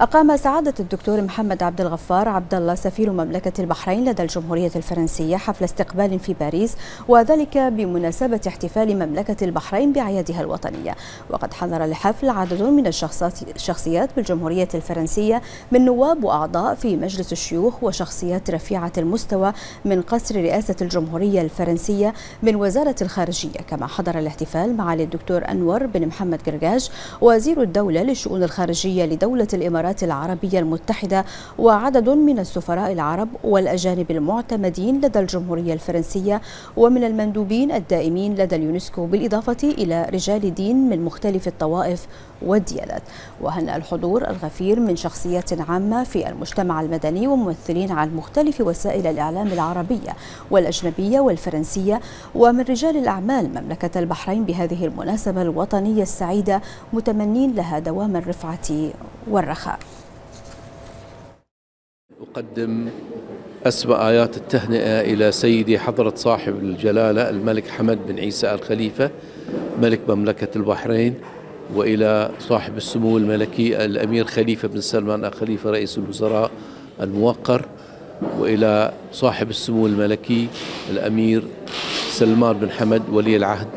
أقام سعادة الدكتور محمد عبد الغفار عبد الله سفير مملكة البحرين لدى الجمهورية الفرنسية حفل استقبال في باريس وذلك بمناسبة احتفال مملكة البحرين بأعيادها الوطنية. وقد حضر الحفل عدد من الشخصيات بالجمهورية الفرنسية من نواب وأعضاء في مجلس الشيوخ وشخصيات رفيعة المستوى من قصر رئاسة الجمهورية الفرنسية من وزارة الخارجية. كما حضر الاحتفال معالي الدكتور أنور بن محمد قرقاش وزير الدولة للشؤون الخارجية لدولة الإمارات الإمارات العربية المتحدة وعدد من السفراء العرب والأجانب المعتمدين لدى الجمهورية الفرنسية ومن المندوبين الدائمين لدى اليونسكو بالإضافة إلى رجال دين من مختلف الطوائف والديانات. وهنأ الحضور الغفير من شخصيات عامة في المجتمع المدني وممثلين عن مختلف وسائل الإعلام العربية والأجنبية والفرنسية ومن رجال الأعمال مملكة البحرين بهذه المناسبة الوطنية السعيدة متمنين لها دوام الرفعة والرخاء. أقدم أسمى آيات التهنئة إلى سيدي حضرة صاحب الجلالة الملك حمد بن عيسى الخليفة ملك مملكة البحرين وإلى صاحب السمو الملكي الأمير خليفة بن سلمان الخليفة رئيس الوزراء الموقر وإلى صاحب السمو الملكي الأمير سلمان بن حمد ولي العهد.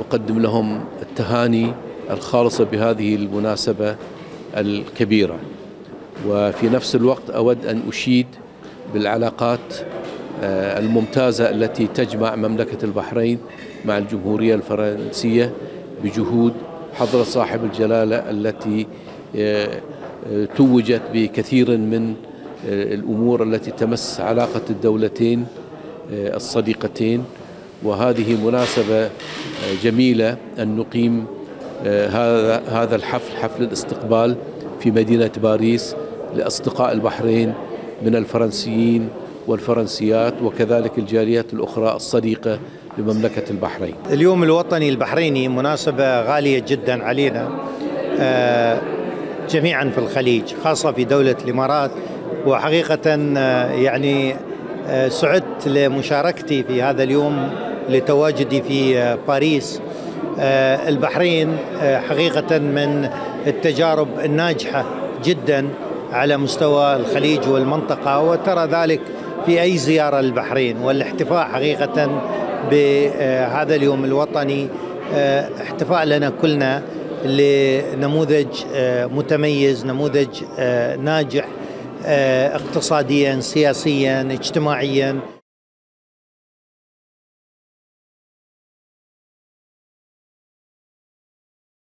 أقدم لهم التهاني الخالصة بهذه المناسبة الكبيرة. وفي نفس الوقت أود أن أشيد بالعلاقات آه، الممتازة التي تجمع مملكة البحرين مع الجمهورية الفرنسية بجهود حضرة صاحب الجلالة التي آه، آه، توجت بكثير من الأمور التي تمس علاقة الدولتين الصديقتين. وهذه مناسبة جميلة أن نقيم هذا هذا الحفل حفل الاستقبال في مدينة باريس لأصدقاء البحرين من الفرنسيين والفرنسيات وكذلك الجاليات الأخرى الصديقة لمملكة البحرين. اليوم الوطني البحريني مناسبة غالية جدا علينا آه، جميعا في الخليج خاصة في دولة الإمارات. وحقيقة آه، يعني آه، سعدت لمشاركتي في هذا اليوم لتواجدي في باريس. البحرين حقيقة من التجارب الناجحة جدا على مستوى الخليج والمنطقة وترى ذلك في أي زيارة للبحرين. والاحتفاء حقيقة بهذا اليوم الوطني احتفاء لنا كلنا لنموذج متميز نموذج ناجح اقتصاديا سياسيا اجتماعيا.